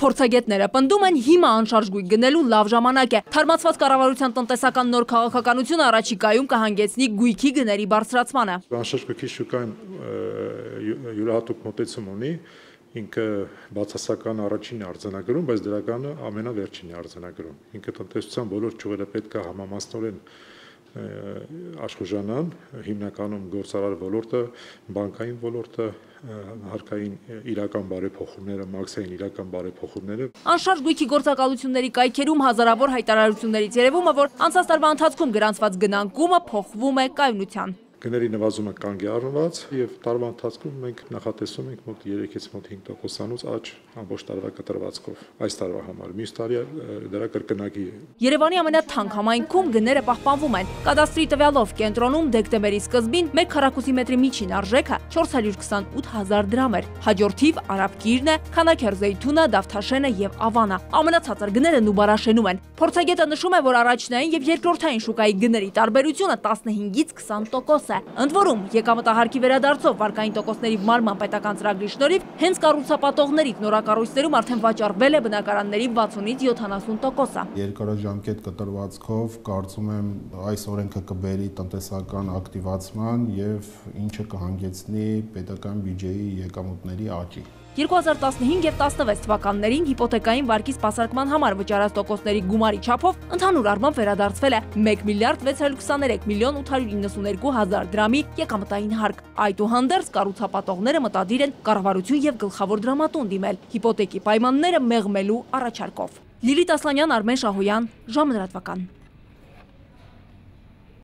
Փորձագետները պնդում են հիմա անշարժ գույք գնելու լավ ժամանակ է։ Թարմացված կառավարության տնտեսական նոր քաղաքականությունը առաջիկայում կհանգեցնի գույքի գների բարձրացմանը։ Անշարժ գույքի շուկան յուրահատուկ մոտեցում ունի, ինքը բացասական առաջին արձանագրում, բայց դրականը ամենավերջին արձանագրում։ Ինքը տնտեսության բոլոր ճյուղերը պետք է համամասնորեն աշխուժանան, հիմնականում գործարար ոլորտը, բանկային ոլորտը, հարկային իրական բարեփոխումները, մաքսային իրական բարեփոխումները։ Անշարժ գույքի գործակալությունների կայքերում հազարավոր հայտարարություններից երևում է, որ անցած տարվա ընթացքում գրանցված գնանկումը փոխվում է կայունության գների նվազումը կանգ է առնված եւ տարվա ընթացքում մենք նախատեսում ենք մոտ 3-ից մոտ 5%-անոց աճ ամբողջ տարվա կտրվածքով այս տարվա համար։ Մյուս տարի դրա կրկնակի է։ Երևանի ամենաթանկ համայնքում գները պահպանվում են։ Կադաստրի տվյալով կենտրոնում դեկտեմբերի սկզբին 1 քառակուսի մետրի միջին արժեքը 428000 դրամ էր։ Հաջորդիվ Արաբկիրն է, Խանաքեր Զեյթունը, Դավթաշենը եւ Ավանը։ Ամենացածր գները Նուբարաշենում են։ Փորձագետը նշում է, որ առաջնային եւ երկրորդային շուկայի գների տարբերությունը 15-ից 20% տոկոս է։ Ընդ որում, եկամտահարկի վերադարձով վարկային տոկոսների մարման պետական ծրագրի շնորհիվ հենց կառուցապատողներից նորակառույցներում արդեն վաճառվել է բնակարանների 60-ից 70 տոկոսը։ Երկարաժամկետ կտրվածքով կարծում եմ այս օրենքը կբերի տնտեսական ակտիվացման եւ ինչը կհանգեցնի պետական բյուջեի եկամուտների աճի։ 2015 եւ 16 թվականներին հիպոթեկային վարկի սպասարկման համար վճարած տոկոսների գումարի չափով ընդհանուր առմամբ վերադարձվել է 1 միլիարդ 623 միլիոն 892 հազար դրամի եկամտային հարկ։ Այդուհանդերձ կառուցապատողները մտադիր են կառավարություն եւ գլխավոր դրամատուն դիմել հիպոթեկի պայմանները մեղմելու առաջարկով։ Լիլիթ Ասլանյան, Արմեն Շահոյան, ժամը լրատվական։